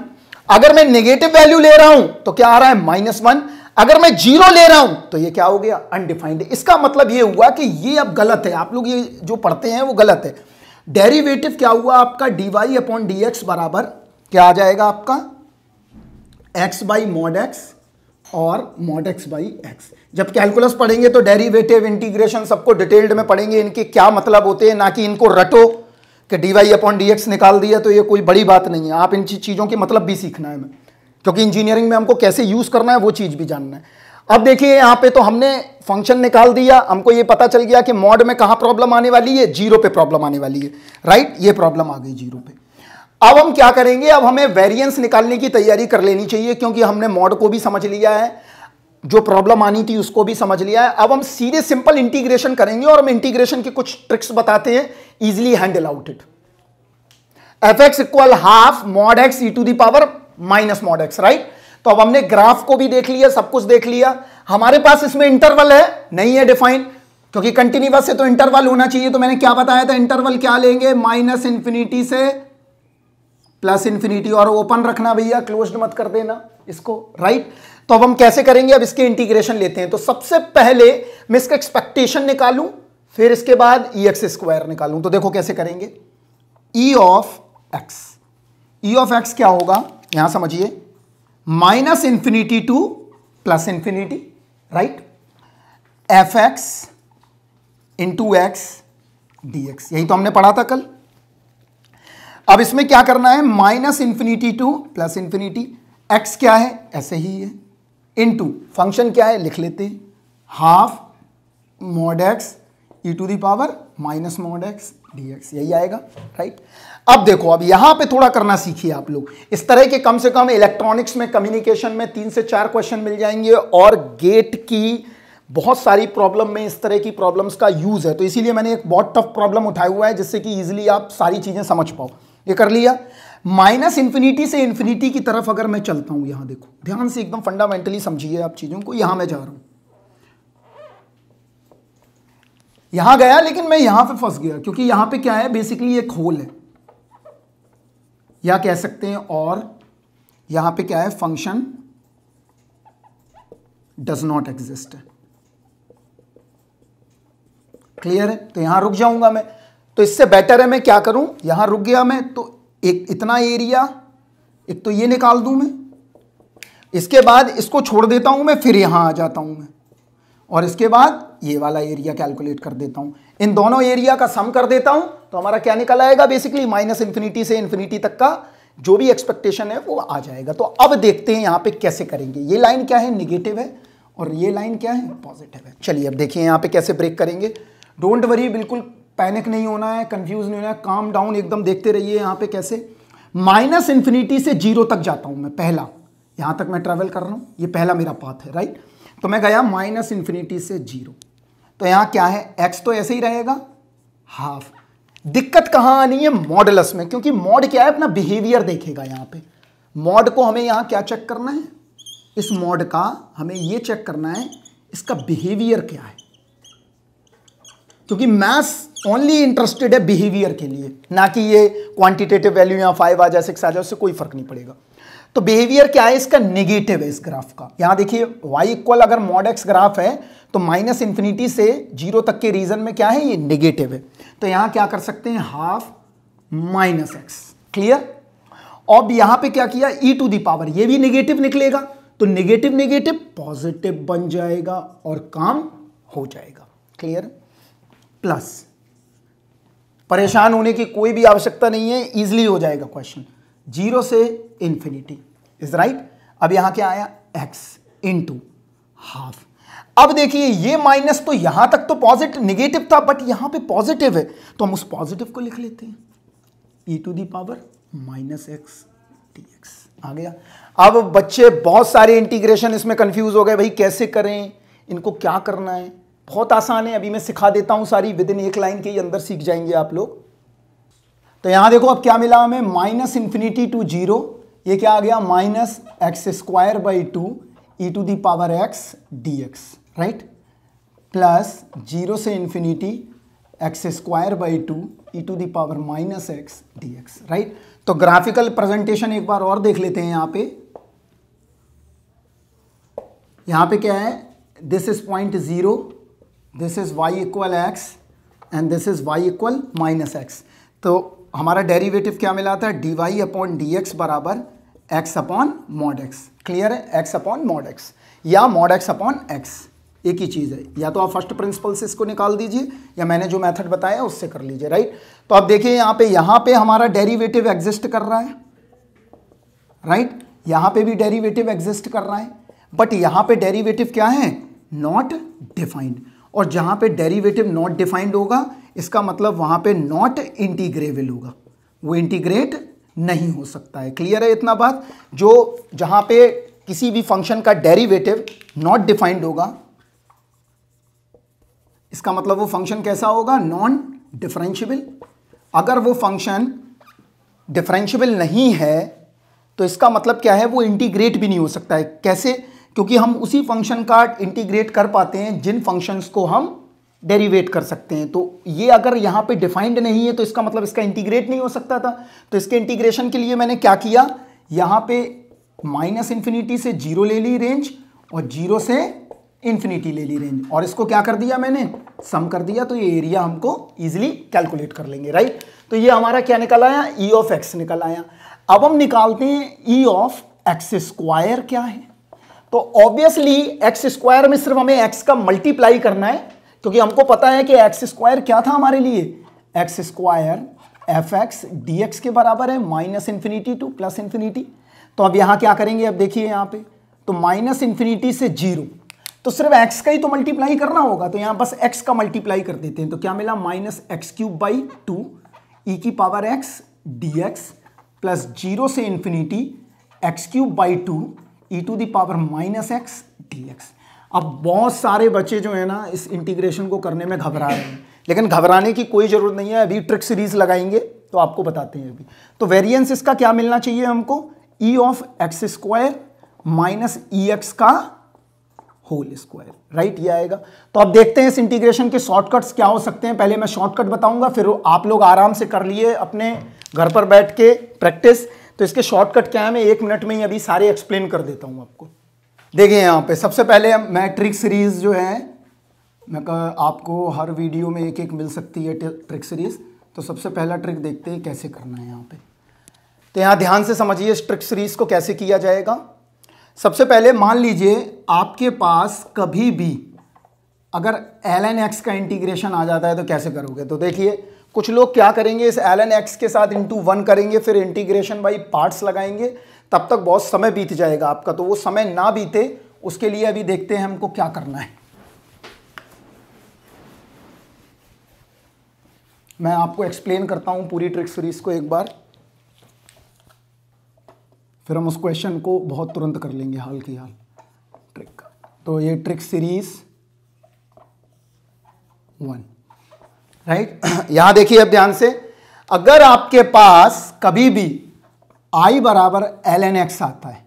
अगर मैं नेगेटिव वैल्यू ले रहा हूँ तो क्या आ रहा है? माइनस वन अगर मैं ज़ीरो ले रहा हूँ तो ये क्या हो गया? अनडिफाइंड इसका मतलब ये हुआ कि ये अब गलत है। आप लोग ये जो पढ़ते हैं, वो गलत है। डेरिवेटिव क्या हुआ आपका? डीवाई अपॉन डी एक्स बराबर क्या आ जाएगा आपका? एक्स बाई मॉड एक्स और मॉड एक्स बाई एक्स जब कैलकुलस पढ़ेंगे तो डेरिवेटिव इंटीग्रेशन सबको डिटेल्ड में पढ़ेंगे, इनके क्या मतलब होते हैं, ना कि इनको रटो कि d y upon d x निकाल दिया तो ये कोई बड़ी बात नहीं है। आप इन चीज़ों के मतलब भी सीखना है। हमें क्योंकि इंजीनियरिंग में हमको कैसे यूज़ करना है, वो चीज़ भी जानना है। अब देखिए, यहाँ पे तो हमने फ़ंक्शन निकाल दिया। हमको ये पता चल गया कि मॉड में कहाँ प्रॉब्लम आने वाली है? ज़ीरो पे प्रॉब्लम आने वाली है। राइट ये प्रॉब्लम आ गई ज़ीरो पे। अब हम क्या करेंगे? अब हमें वेरिएंस निकालने की तैयारी कर लेनी चाहिए, क्योंकि हमने मॉड को भी समझ लिया है। जो प्रॉब्लम आनी थी उसको भी समझ लिया है। अब हम सीधे सिंपल इंटीग्रेशन करेंगे और हम इंटीग्रेशन के कुछ ट्रिक्स बताते हैं। Easily handle out it f x equal half mod x e to the power minus mod x right तो अब हमने ग्राफ को भी देख लिया, सब कुछ देख लिया। हमारे पास इसमें इंटरवल है, नहीं है डिफाइन क्योंकि कंटिन्यूस से तो इंटरवल होना चाहिए। तो मैंने क्या बताया था? इंटरवल क्या लेंगे? माइनस इंफिनिटी से प्लस इंफिनिटी और ओपन रखना भैया क्लोज मत कर देना इसको राइट तो अब हम कैसे करेंगे? अब इसके इंटीग्रेशन लेते हैं। तो सबसे पहले मैं इसका एक्सपेक्टेशन निकालूं, फिर इसके बाद ई एक्स स्क्वायर निकालूं। तो देखो कैसे करेंगे। E of x e of x क्या होगा? यहाँ समझिए। Minus infinity to plus infinity right f x into x d x यही तो हमने पढ़ा था कल। अब इसमें क्या करना है? Minus infinity to plus infinity x क्या है? ऐसे ही है। इनटू, फ़ंक्शन क्या है? लिख लेते हैं। Half mod x e to the power minus mod x d x. यही आएगा, राइट? अब देखो, अब यहाँ पे थोड़ा करना सीखिए आप लोग। इस तरह के कम से कम इलेक्ट्रॉनिक्स में कम्युनिकेशन में तीन से चार क्वेश्चन मिल जाएँगे और गेट की बहुत सारी प्रॉब्लम में इस तरह की प्रॉब्लम्स का यूज़ है। तो इसीलिए मैंने एक बहुत टफ प्रॉब्लम उठाया हुआ है जिससे कि इजीली आप सारी चीज़ें समझ पाओ। ये कर लिया। माइनस इंफिनिटी से इंफिनिटी की तरफ़ अगर मैं चलता हूँ यहाँ देखो, ध्यान से एकदम फंडामेंटली समझिए आप चीज़ों को, यहाँ मैं जा रहा हूँ। यहाँ गया लेकिन मैं यहाँ पे फंस गया, क्योंकि यहाँ पे क्या है बेसिकली एक होल है। या कह सकते हैं और यहाँ पे क्या है function does not exist clear है? तो यहाँ रुक जाऊँगा मैं। तो इससे बेटर है मैं क्या करूँ? यहाँ रुक गया मैं तो एक इतना एरिया एक तो ये निकाल दूँ मैं। इसके बाद इसको छोड़ देता हूँ मैं, फिर यहाँ आ जाता हूँ मैं। और इसके बाद ये वाला एरिया कैलकुलेट कर देता हूँ। इन दोनों एरिया का सम कर देता हूँ तो हमारा क्या निकल आएगा? बेसिकली माइनस इंफिनिटी से इंफिनिटी तक का जो भी एक्सपेक्टेशन है, वो आ जाएगा। तो अब देखते हैं यहाँ पे कैसे करेंगे। ये लाइन क्या है? निगेटिव है, और ये लाइन क्या है? पॉजिटिव है। चलिए, अब देखिए यहाँ पे कैसे ब्रेक करेंगे। डोंट वरी बिल्कुल पैनिक नहीं होना है कंफ्यूज नहीं होना है काम डाउन एकदम देखते रहिए यहाँ पे कैसे। माइनस इंफिनिटी से ज़ीरो तक जाता हूँ मैं, पहला। यहाँ तक मैं ट्रेवल कर रहा हूँ, ये पहला मेरा पाथ है राइट तो मैं गया माइनस इंफिनिटी से ज़ीरो तो यहाँ क्या है? एक्स तो ऐसे ही रहेगा। हाफ़ दिक्कत कहाँ आनी है? मॉडलस में, क्योंकि मॉड क्या है? अपना बिहेवियर देखेगा यहाँ पे। मॉड को हमें यहाँ क्या चेक करना है? इस मॉड का हमें यह चेक करना है, इसका बिहेवियर क्या है? क्योंकि मैथ्स ओनली इंटरेस्टेड है बिहेवियर के लिए। ना कि ये क्वांटिटेटिव वैल्यू यहाँ फाइव आ जाए सिक्स आ जाए, उससे कोई फ़र्क नहीं पड़ेगा। तो बिहेवियर क्या है? इसका नेगेटिव है इस ग्राफ का। यहाँ देखिए, y इक्वल अगर मॉड एक्स ग्राफ है तो माइनस इंफिनिटी से ज़ीरो तक के रीजन में क्या है? ये नेगेटिव है। तो यहाँ क्या कर सकते हैं? हाफ़ माइनस एक्स क्लियर अब यहाँ पे क्या किया? ई टू दी पावर ये भी नेगेटिव निकलेगा। तो नेगेटिव नेगेटिव पॉजिटिव बन जाएगा और काम हो जाएगा। Clear plus. परेशान होने की कोई भी आवश्यकता नहीं है इजिली हो जाएगा क्वेश्चन ज़ीरो से इंफिनिटी इज़ राइट अब यहाँ क्या आया? एक्स इन टू हाफ़ अब देखिए, ये माइनस तो यहाँ तक तो पॉजिटिव निगेटिव था बट यहाँ पे पॉजिटिव है। तो हम उस पॉजिटिव को लिख लेते हैं। E to the power minus x d x आ गया। अब बच्चे, बहुत सारे इंटीग्रेशन इसमें कंफ्यूज हो गए, भाई कैसे करें? इनको क्या करना है? बहुत आसान है, अभी मैं सिखा देता हूँ सारी विद इन एक लाइन के अंदर सीख जाएँगे आप लोग। तो यहाँ देखो अब क्या मिला हमें? माइनस इंफिनिटी टू ज़ीरो ये क्या आ गया? Minus x square by two e to the power x d x right plus zero से infinity x square by two e to the power minus x d x right तो graphical presentation एक बार और देख लेते हैं यहाँ पे। यहाँ पे क्या है? This is point zero this is y equal x and this is y equal minus x तो हमारा डेरिवेटिव क्या मिला था? D y upon d x बराबर x upon mod x clear है? एक्स अपॉन मॉड एक्स या mod x upon x एक ही चीज़ है। या तो आप फ़र्स्ट प्रिंसिपल से इसको निकाल दीजिए, या मैंने जो मेथड बताया उससे कर लीजिए राइट तो आप देखिए यहाँ पे यहाँ पे हमारा डेरिवेटिव एग्जिस्ट कर रहा है। राइट यहाँ पे भी डेरिवेटिव एग्जिस्ट कर रहा है। बट यहाँ पे डेरिवेटिव क्या है? नॉट डिफाइंड और जहाँ पे डेरिवेटिव नॉट डिफाइंड होगा, इसका मतलब वहाँ पे नॉट इंटीग्रेबल होगा। वो इंटीग्रेट नहीं हो सकता है। क्लियर है इतना बात? जो जहाँ पे किसी भी फ़ंक्शन का डेरिवेटिव नॉट डिफाइंड होगा, इसका मतलब वो फ़ंक्शन कैसा होगा? नॉन डिफरेंशियबल अगर वो फ़ंक्शन डिफरेंशियबल नहीं है तो इसका मतलब क्या है? वो इंटीग्रेट भी नहीं हो सकता है। कैसे? क्योंकि हम उसी फ़ंक्शन का इंटीग्रेट कर पाते हैं, जिन फ़ंक्शंस को हम डेरिवेट कर सकते हैं। तो ये अगर यहाँ पे डिफाइंड नहीं है तो इसका मतलब इसका इंटीग्रेट नहीं हो सकता था। तो इसके इंटीग्रेशन के लिए मैंने क्या किया? यहाँ पे माइनस इन्फिनिटी से ज़ीरो ले ली रेंज और ज़ीरो से इन्फिनिटी ले ली रेंज और इसको क्या कर दिया मैंने? सम कर दिया। तो ये एरिया हमको इजिली कैलकुलेट कर लेंगे राइट तो ये हमारा क्या निकल आया? ई ऑफ़ एक्स निकल आया। अब हम निकालते हैं ई ऑफ़ एक्स स्क्वायर क्या है? तो ऑब्वियसली एक्स स्क्वायर में सिर्फ़ हमें एक्स का मल्टीप्लाई करना है, क्योंकि हमको पता है कि एक्स स्क्वायर क्या था हमारे लिए? X square f x d x के बराबर है minus infinity to plus infinity तो अब यहाँ क्या करेंगे? अब देखिए यहाँ पे तो माइनस इंफिनिटी से ज़ीरो तो सिर्फ़ एक्स का ही तो मल्टीप्लाई करना होगा तो यहाँ बस एक्स का मल्टीप्लाई कर देते हैं। तो क्या मिला? Minus x cube by two e की power x d x plus zero से infinity x cube by two e to the power minus x d x अब बहुत सारे बच्चे जो है ना, इस इंटीग्रेशन को करने में घबरा रहे हैं। लेकिन घबराने की कोई ज़रूरत नहीं है। अभी ट्रिक सीरीज़ लगाएँगे तो आपको बताते हैं अभी। तो वेरिएंस इसका क्या मिलना चाहिए हमको? E of x square minus e x का होल स्क्वायर राइट ये आएगा। तो अब देखते हैं इस इंटीग्रेशन के शॉर्टकट्स क्या हो सकते हैं। पहले मैं शॉर्टकट बताऊँगा, फिर आप लोग आराम से कर लिए अपने घर पर बैठ के प्रैक्टिस तो इसके शॉर्टकट क्या है? मैं एक मिनट में ही अभी सारे एक्सप्लेन कर देता हूँ आपको। देखिए यहाँ पे, सबसे पहले मैं ट्रिक सीरीज़ जो है, मैं आपको हर वीडियो में एक एक मिल सकती है ट्रिक सीरीज़ तो सबसे पहला ट्रिक देखते हैं कैसे करना है यहाँ पे। तो यहाँ ध्यान से समझिए इस ट्रिक सीरीज़ को कैसे किया जाएगा। सबसे पहले मान लीजिए आपके पास कभी भी अगर एल एन एक्स का इंटीग्रेशन आ जाता है तो कैसे करोगे? तो देखिए कुछ लोग क्या करेंगे, इस एल एन एक्स के साथ इंटू वन करेंगे, फिर इंटीग्रेशन बाई पार्ट्स लगाएँगे, तब तक बहुत समय बीत जाएगा आपका। तो वो समय ना बीते, उसके लिए अभी देखते हैं हमको क्या करना है। मैं आपको एक्सप्लेन करता हूँ पूरी ट्रिक सीरीज़ को एक बार। फिर हम उस क्वेश्चन को बहुत तुरंत कर लेंगे, हाल की हाल। ट्रिक तो ये ट्रिक सीरीज़ वन राइट? यहाँ देखिए अब ध्यान से, अगर आपके पास कभी भी आई बराबर एल एन एक्स आता है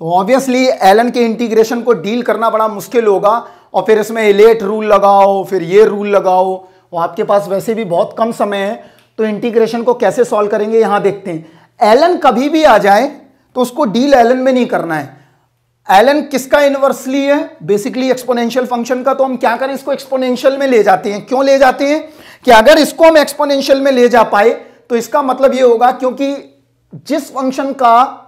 तो ऑब्वियसली एल एन के इंटीग्रेशन को डील करना बड़ा मुश्किल होगा, और फिर इसमें एलेट रूल लगाओ, फिर ये रूल लगाओ, और आपके पास वैसे भी बहुत कम समय है तो इंटीग्रेशन को कैसे सॉल्व करेंगे? यहाँ देखते हैं। एलन कभी भी आ जाए तो उसको डील एलन में नहीं करना है। एलन किसका इनवर्सली है? बेसिकली एक्सपोनेंशियल फ़ंक्शन का तो हम क्या करें? इसको एक्सपोनेंशियल में ले जाते हैं। क्यों ले जाते हैं? कि अगर इसको हम एक्सपोनेंशियल में ले जा पाए तो इसका मतलब यह होगा क्योंकि जिस फ़ंक्शन का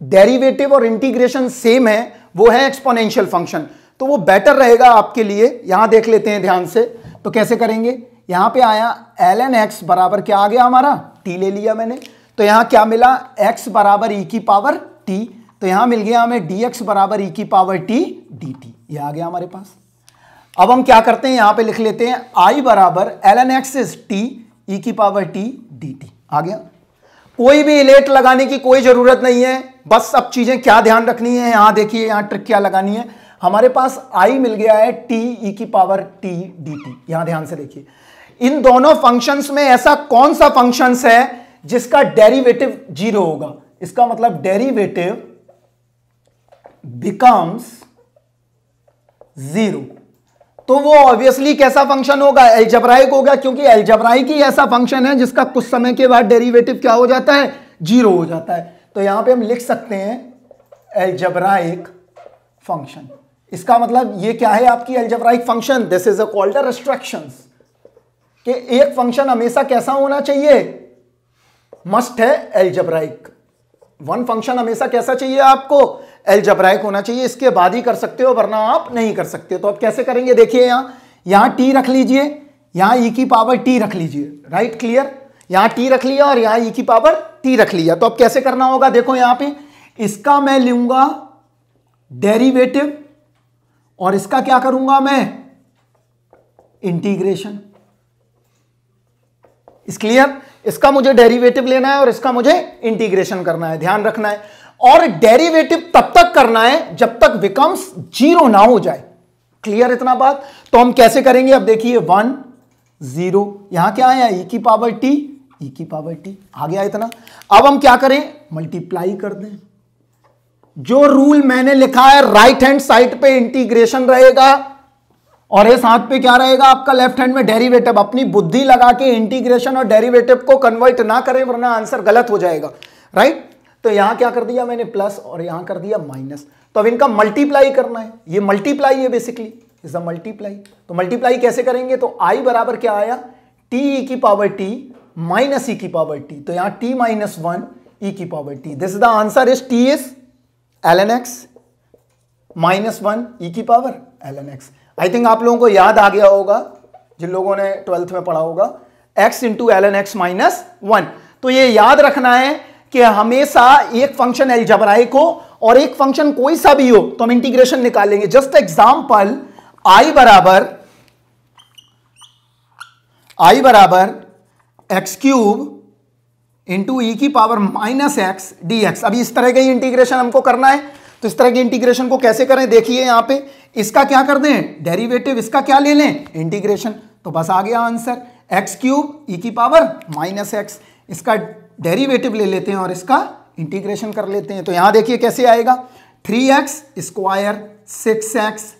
डेरिवेटिव और इंटीग्रेशन सेम है, वो है एक्सपोनेंशियल फ़ंक्शन तो वो बेटर रहेगा आपके लिए। यहाँ देख लेते हैं ध्यान से। तो कैसे करेंगे? यहाँ पे आया एल एन एक्स बराबर क्या आ गया हमारा? टी ले लिया मैंने। तो यहाँ क्या मिला? एक्स बराबर ई e की पावर टी तो यहाँ मिल गया हमें डी एक्स बराबर ई की पावर टी डी टी यह आ गया हमारे पास। अब हम क्या करते हैं? यहाँ पे लिख लेते हैं आई बराबर l n x is t e की पावर टी डी टी आ गया। कोई भी इलेट लगाने की कोई ज़रूरत नहीं है। बस अब चीज़ें क्या ध्यान रखनी है? यहाँ देखिए, यहाँ ट्रिक क्या लगानी है। हमारे पास आई मिल गया है टी ई की पावर टी डी टी यहाँ ध्यान से देखिए। इन दोनों फ़ंक्शंस में ऐसा कौन सा फ़ंक्शंस है जिसका डेरिवेटिव ज़ीरो होगा? इसका मतलब डेरिवेटिव बिकम्स ज़ीरो तो वो ऑब्वियसली कैसा फ़ंक्शन होगा? एल्जब्राइक होगा क्योंकि एल्जब्राइक ही ऐसा फ़ंक्शन है जिसका कुछ समय के बाद डेरिवेटिव क्या हो जाता है? ज़ीरो हो जाता है। तो यहाँ पे हम लिख सकते हैं एल्जब्राइक फ़ंक्शन इसका मतलब ये क्या है आपकी algebraic function this is called restriction कि एक फ़ंक्शन हमेशा कैसा होना चाहिए? मस्ट है एल्जब्राइक वन फ़ंक्शन हमेशा कैसा चाहिए आपको? एल्जब्राइक होना चाहिए, इसके बाद ही कर सकते हो, वरना आप नहीं कर सकते तो आप कैसे करेंगे? देखिए यहाँ यहाँ टी रख लीजिए, यहाँ ई की पावर टी रख लीजिए। राइट क्लियर यहाँ टी रख लिया और यहाँ ई की पावर टी रख लिया। तो अब कैसे करना होगा? देखो यहाँ पे, इसका मैं लूँगा डेरिवेटिव और इसका क्या करूँगा मैं? इंटीग्रेशन इस क्लियर इसका मुझे डेरिवेटिव लेना है और इसका मुझे इंटीग्रेशन करना है। ध्यान रखना है। और डेरिवेटिव तब तक करना है जब तक बिकम्स ज़ीरो ना हो जाए। क्लियर इतना बात? तो हम कैसे करेंगे? अब देखिए वन ज़ीरो यहाँ क्या आया ई की पावर टी ई की पावर टी आ गया इतना। अब हम क्या करें? मल्टीप्लाई कर दें। जो रूल मैंने लिखा है राइट हैंड साइड पे इंटीग्रेशन रहेगा और इस हाथ पे क्या रहेगा? आपका लेफ़्ट हैंड में डेरिवेटिव अपनी बुद्धि लगा के इंटीग्रेशन और डेरिवेटिव को कन्वर्ट ना करें, वरना आंसर गलत हो जाएगा। राइट तो यहाँ क्या कर दिया मैंने? प्लस और यहाँ कर दिया माइनस। तो अब इनका मल्टीप्लाई करना है। ये मल्टीप्लाई है बेसिकली इज़ अ मल्टीप्लाई तो मल्टीप्लाई कैसे करेंगे? तो आई बराबर क्या आया? टी ई की पावर टी माइनस ई की पावर टी तो यहाँ टी माइनस वन ई की power t this is the answer is t is l n x minus one e की power l n x I think आप लोगों को याद आ गया होगा, जिन लोगों ने ट्वेल्थ में पढ़ा होगा x into l n x minus one तो ये याद रखना है कि हमेशा एक फ़ंक्शन एल्जबराइक हो और एक फ़ंक्शन कोई सा भी हो तो हम इंटीग्रेशन निकालेंगे। जस्ट एग्ज़ाम्पल आई बराबर आई बराबर एक्स क्यूब इंटू ई की power minus x d x अभी इस तरह का ही इंटीग्रेशन हमको करना है। तो इस तरह के इंटीग्रेशन को कैसे करें? देखिए यहाँ पे, इसका क्या कर दें? डेरिवेटिव इसका क्या ले लें? इंटीग्रेशन तो बस आ गया आंसर एक्स क्यूब ई की पावर माइनस एक्स इसका डेरिवेटिव ले लेते हैं और इसका इंटीग्रेशन कर लेते हैं। तो यहाँ देखिए कैसे आएगा? Three x square six x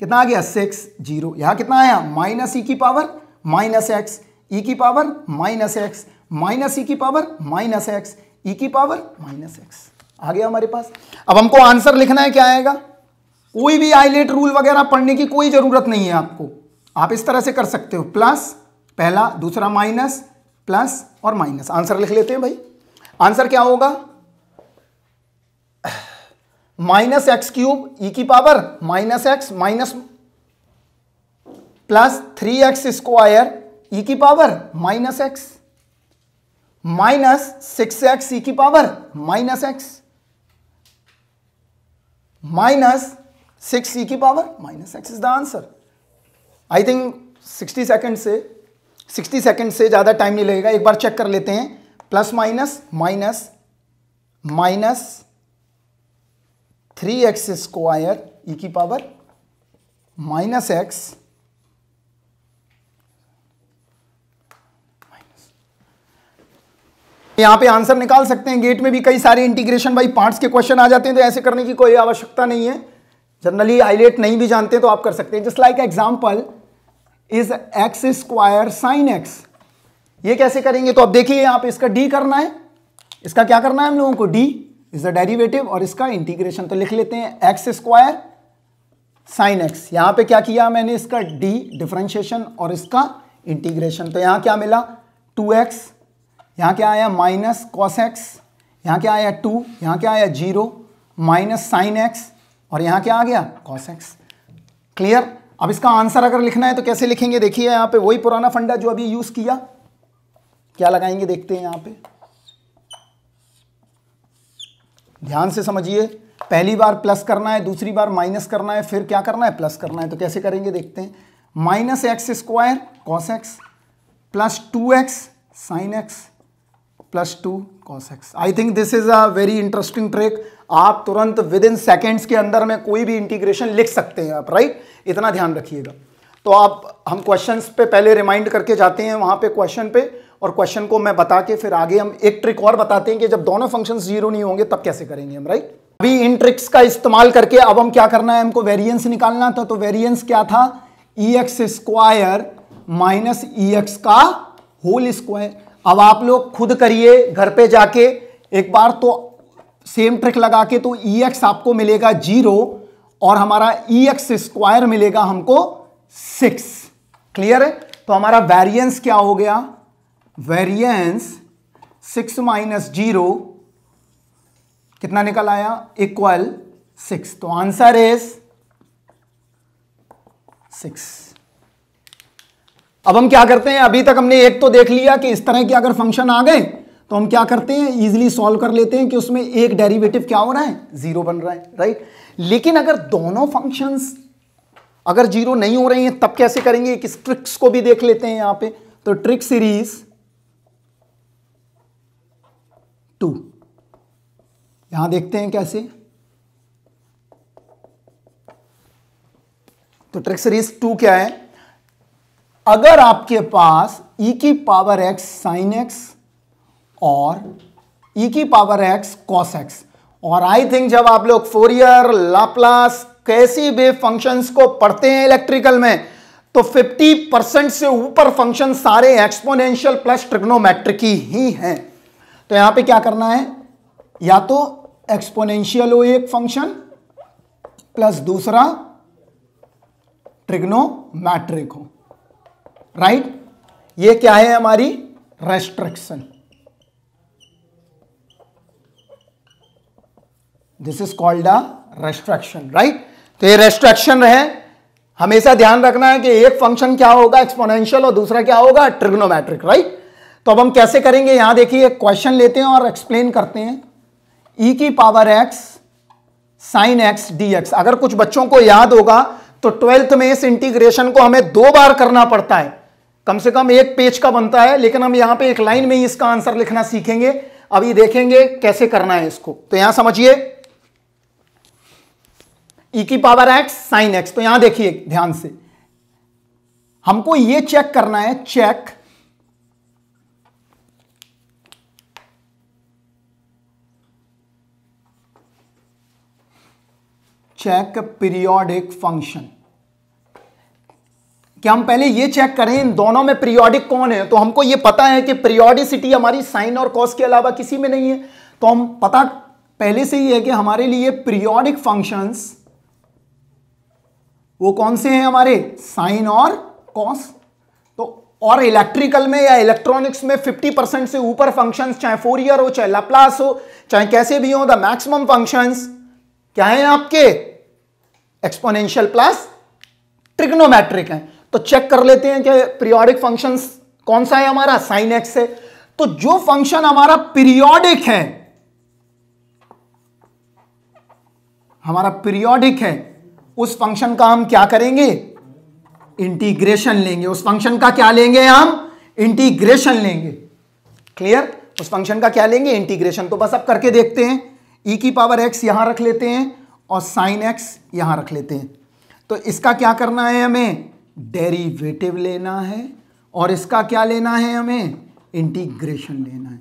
कितना आ गया? सिक्स ज़ीरो यहाँ कितना आया? माइनस ई की पावर माइनस एक्स ई की power minus x minus e की पावर माइनस एक्स ई की पावर माइनस एक्स आ गया हमारे पास। अब हमको आंसर लिखना है, क्या आएगा? कोई भी आईलेट रूल वगैरह पढ़ने की कोई ज़रूरत नहीं है आपको। आप इस तरह से कर सकते हो। प्लस पहला, दूसरा माइनस प्लस और माइनस। आंसर लिख लेते हैं भाई। आंसर क्या होगा? माइनस एक्स क्यूब ई की power, minus x, minus plus three x square e की power, minus x. Minus six x e की power, minus x. Minus six e की power, minus x is the answer. I think sixty second से sixty second से ज़्यादा time नहीं लगेगा, एक बार check कर लेते हैं। Plus minus minus minus three x square e की पावर माइनस एक्स यहाँ पे आंसर निकाल सकते हैं। गेट में भी कई सारे इंटीग्रेशन बाई पार्ट्स के क्वेश्चन आ जाते हैं तो ऐसे करने की कोई आवश्यकता नहीं है। जनरली आईलेट नहीं भी जानते तो आप कर सकते हैं। Just like example is x square sine x ये कैसे करेंगे? तो अब देखिए आप इसका डी करना है। इसका क्या करना है हम लोगों को? डी इज़ द डेरिवेटिव और इसका इंटीग्रेशन तो लिख लेते हैं एक्स स्क्वायर साइन एक्स यहाँ पे क्या किया मैंने? इसका डी डिफ्रेंशिएशन और इसका इंटीग्रेशन तो यहाँ क्या मिला? टू एक्स यहाँ क्या आया? माइनस कॉस एक्स यहाँ क्या आया? टू यहाँ क्या आया? ज़ीरो माइनस साइन एक्स और यहाँ क्या आ गया? कॉस एक्स क्लियर अब इसका आंसर अगर लिखना है तो कैसे लिखेंगे? देखिए यहाँ पे वही पुराना फंडा जो अभी यूज़ किया। क्या लगाएँगे? देखते हैं यहाँ पे। ध्यान से समझिए। पहली बार प्लस करना है, दूसरी बार माइनस करना है, फिर क्या करना है? प्लस करना है। तो कैसे करेंगे? देखते हैं। Minus x square cos x plus two x sine x plus two cos x. I think this is a very interesting trick. आप तुरंत विद इन सेकेंड्स के अंदर में कोई भी इंटीग्रेशन लिख सकते हैं आप राइट इतना ध्यान रखिएगा। तो आप, हम क्वेश्चंस पे पहले रिमाइंड करके जाते हैं वहाँ पे क्वेश्चन पे, और क्वेश्चन को मैं बता के फिर आगे हम एक ट्रिक और बताते हैं कि जब दोनों फ़ंक्शन ज़ीरो नहीं होंगे, तब कैसे करेंगे हम राइट अभी इन ट्रिक्स का इस्तेमाल करके अब हम क्या करना है? हमको वेरियंस निकालना था तो वेरियंस क्या था? E x square minus e x का होल स्क्वायर अब आप लोग खुद करिए, घर पे जाके एक बार तो सेम ट्रिक लगा के तो ई एक्स आपको मिलेगा ज़ीरो और हमारा ई एक्स स्क्वायर मिलेगा हमको सिक्स। क्लियर है? तो हमारा वेरिएंस क्या हो गया? वेरिएंस सिक्स माइनस ज़ीरो कितना निकल आया? Equal six. तो आंसर इज़ सिक्स। अब हम क्या करते हैं? अभी तक हमने एक तो देख लिया कि इस तरह के अगर फ़ंक्शन आ गए तो हम क्या करते हैं? इजीली सॉल्व कर लेते हैं कि उसमें एक डेरिवेटिव क्या हो रहा है? ज़ीरो बन रहा है राइट लेकिन अगर दोनों फ़ंक्शंस अगर ज़ीरो नहीं हो रही हैं, तब कैसे करेंगे? एक ट्रिक्स को भी देख लेते हैं यहाँ पे। तो ट्रिक सीरीज़ टू यहाँ देखते हैं कैसे। तो ट्रिक सीरीज़ टू क्या है? अगर आपके पास e की पावर x साइन x और e की पावर x कॉस x. और आई थिंक जब आप लोग फोरियर लाप्लास कैसी भी फ़ंक्शंस को पढ़ते हैं इलेक्ट्रिकल में तो 50 परसेंट से ऊपर फ़ंक्शन सारे एक्सपोनेंशियल प्लस ट्रिग्नोमेट्रिक ही हैं। तो यहाँ पे क्या करना है? या तो एक्सपोनेंशियल हो एक फ़ंक्शन प्लस दूसरा ट्रिग्नोमैट्रिक हो। राइट ये क्या है हमारी restriction this is called a restriction right तो ये रेस्ट्रक्शन है। हमेशा ध्यान रखना है कि एक फ़ंक्शन क्या होगा? एक्सपोनेंशियल और दूसरा क्या होगा? ट्रिग्नोमेट्रिक राइट तो अब हम कैसे करेंगे? यहाँ देखिए क्वेश्चन लेते हैं और एक्सप्लेन करते हैं। ई e की power x sine x d x अगर कुछ बच्चों को याद होगा तो ट्वेल्थ में इस इंटीग्रेशन को हमें दो बार करना पड़ता है। कम से कम एक पेज का बनता है, लेकिन हम यहाँ पे एक लाइन में ही इसका आंसर लिखना सीखेंगे। अभी देखेंगे कैसे करना है इसको। तो यहाँ समझिए। ई e की पावर एक्स साइन एक्स तो यहाँ देखिए ध्यान से। हमको यह चेक करना है चेक चेक पीरियोडिक फ़ंक्शन क्या हम पहले ये चेक करें, इन दोनों में पीरियोडिक कौन है? तो हमको ये पता है कि पीरियोडिसिटी हमारी साइन और कॉस के अलावा किसी में नहीं है। तो हम पता, पहले से ही है कि हमारे लिए पीरियोडिक फ़ंक्शंस वो कौन से हैं हमारे? साइन और कॉस। तो और इलेक्ट्रिकल में या इलेक्ट्रॉनिक्स में 50 परसेंट से ऊपर फ़ंक्शंस चाहे फोरियर हो, चाहे लप्लास हो, चाहे कैसे भी हो द मैक्सिमम फ़ंक्शंस क्या है आपके? एक्सपोनेंशियल प्लस ट्रिग्नोमेट्रिक है। तो चेक कर लेते हैं कि पीरियोडिक फ़ंक्शंस कौन सा है हमारा? साइन एक्स है। तो जो फ़ंक्शन हमारा पीरियोडिक है, हमारा पीरियोडिक है उस फ़ंक्शन का हम क्या करेंगे? इंटीग्रेशन लेंगे। उस फ़ंक्शन का क्या लेंगे हम? इंटीग्रेशन लेंगे। क्लियर उस फ़ंक्शन का क्या लेंगे? इंटीग्रेशन तो बस अब करके देखते हैं। ई e की पावर एक्स यहाँ रख लेते हैं और साइन एक्स यहाँ रख लेते हैं। तो इसका क्या करना है हमें? डेरिवेटिव लेना है और इसका क्या लेना है हमें? इंटीग्रेशन लेना है।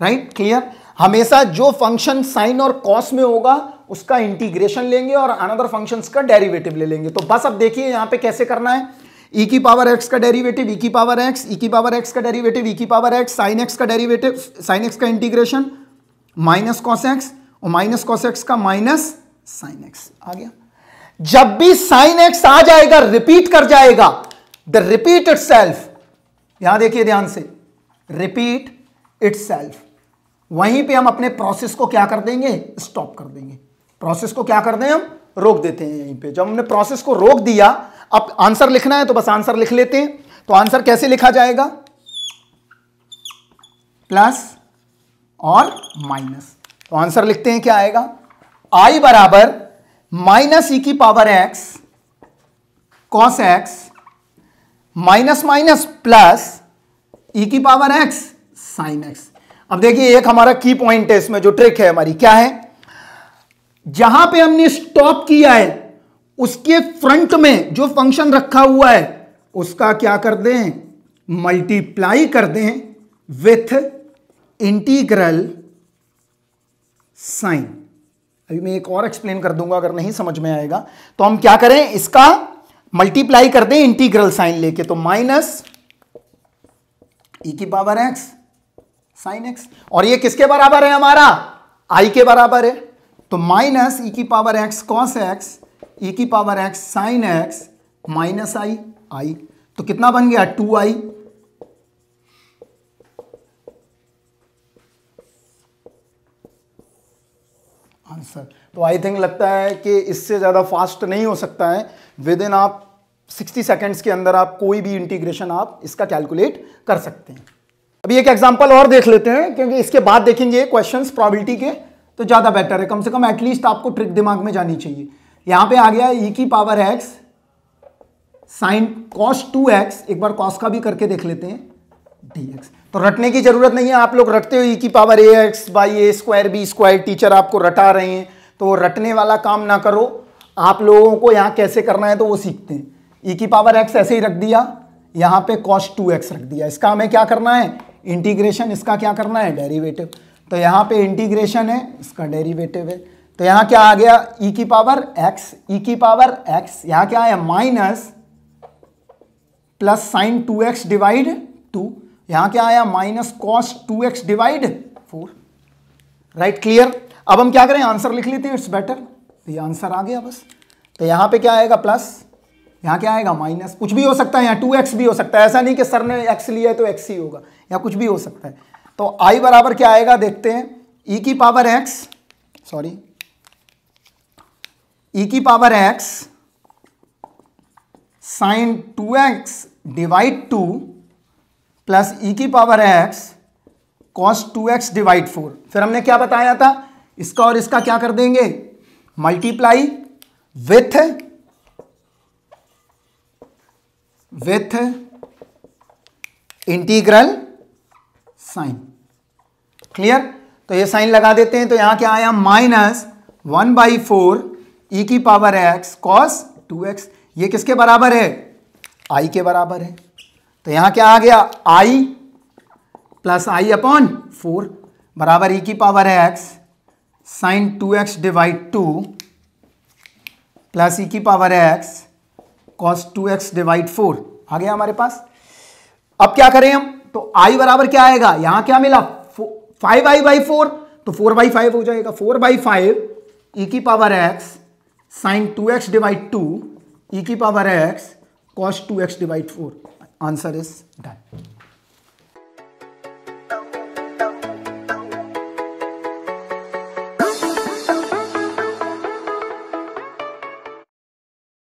राइट क्लियर हमेशा जो फ़ंक्शन साइन और कॉस में होगा उसका इंटीग्रेशन लेंगे और अनदर फ़ंक्शंस का डेरिवेटिव ले लेंगे। तो बस अब देखिए यहाँ पे कैसे करना है। ई e की पावर एक्स का डेरिवेटिव ई e की पावर एक्स ई की पावर एक्स का डेरिवेटिव ई की पावर एक्स साइन एक्स का डेरिवेटिव साइन एक्स का इंटीग्रेशन माइनस कॉस एक्स और माइनस कॉस एक्स का माइनस साइन एक्स आ गया। जब भी साइन एक्स आ जाएगा रिपीट कर जाएगा द रिपीट इट सेल्फ यहाँ देखिए ध्यान से रिपीट इट सेल्फ वहीं पे हम अपने प्रोसेस को क्या कर देंगे? स्टॉप कर देंगे। प्रोसेस को क्या कर दें हम? रोक देते हैं यहीं पे। जब हमने प्रोसेस को रोक दिया, अब आंसर लिखना है तो बस आंसर लिख लेते हैं। तो आंसर कैसे लिखा जाएगा? प्लस और माइनस तो आंसर लिखते हैं क्या आएगा? आई बराबर माइनस ई की power x cos x minus minus plus e की पावर एक्स साइन एक्स अब देखिए, एक हमारा की पॉइंट है, इसमें जो ट्रिक है हमारी, क्या है? जहाँ पे हमने स्टॉप किया है, उसके फ्रंट में जो फ़ंक्शन रखा हुआ है, उसका क्या कर दें? मल्टीप्लाई कर दें विथ इंटीग्रल साइन अभी मैं एक और एक्सप्लेन कर दूँगा, अगर नहीं समझ में आएगा। तो हम क्या करें? इसका मल्टीप्लाई कर दें इंटीग्रल साइन लेके। तो माइनस ई की पावर एक्स साइन एक्स और ये किसके बराबर है हमारा? आई के बराबर है। तो माइनस ई की power x cos x e की power x sine x minus I I तो कितना बन गया? Two I answer. तो आई थिंक लगता है कि इससे ज़्यादा फास्ट नहीं हो सकता है। विद इन आप 60 सेकेंड्स के अंदर आप कोई भी इंटीग्रेशन आप इसका कैलकुलेट कर सकते हैं। अभी एक एग्जांपल और देख लेते हैं, क्योंकि इसके बाद देखेंगे क्वेश्चंस प्रोबेबिलिटी के। तो ज़्यादा बेटर है। कम से कम एटलीस्ट आपको ट्रिक दिमाग में जानी चाहिए। यहाँ पे आ गया ई e की power x sine cos two x एक बार कॉस का भी करके देख लेते हैं। डी एक्स तो रटने की ज़रूरत नहीं है, आप लोग रटते हो ई e की power a x by a square b square teacher आपको रटा रहे हैं। तो रटने वाला काम ना करो। आप लोगों को यहाँ कैसे करना है तो वो सीखते हैं। ई e की पावर एक्स ऐसे ही रख दिया, यहाँ पे कॉस टू एक्स रख दिया। इसका हमें क्या करना है? इंटीग्रेशन इसका क्या करना है? डेरिवेटिव तो यहाँ पे इंटीग्रेशन है, इसका डेरिवेटिव है। तो यहाँ क्या आ गया? e की पावर एक्स ई की पावर एक्स यहाँ क्या आया minus plus sine two x divide two यहाँ क्या आया? Minus cos two x divide four right clear अब हम क्या करें? आंसर लिख लेते हैं इट्स बेटर तो ये आंसर आ गया बस। तो यहाँ पे क्या आएगा? प्लस यहाँ क्या आएगा? माइनस कुछ भी हो सकता है, यहाँ टू एक्स भी हो सकता है। ऐसा नहीं कि सर ने एक्स लिया है तो एक्स ही होगा। या कुछ भी हो सकता है। तो आई बराबर क्या आएगा? देखते हैं। ई e की पावर एक्स सॉरी ई की power x sine two x divide two plus e की power x cos two x divide four फिर हमने क्या बताया था? इसका और इसका क्या कर देंगे? Multiply with with integral sine. Clear तो ये साइन लगा देते हैं तो यहाँ क्या आया? Minus one by four e की power x cos two x ये किसके बराबर है? आई के बराबर है। तो यहाँ क्या आ गया? I plus I upon four बराबर ई की power x sine two x divide two plus e की power x cos two x divide four आ गया हमारे पास। अब क्या करें हम? तो आई बराबर क्या आएगा? यहाँ क्या मिला? फाइव आई बाई फोर तो फोर बाई फाइव हो जाएगा। फोर बाई फाइव ई की power x sine two x divide two e की power x cos two x divide four answer is done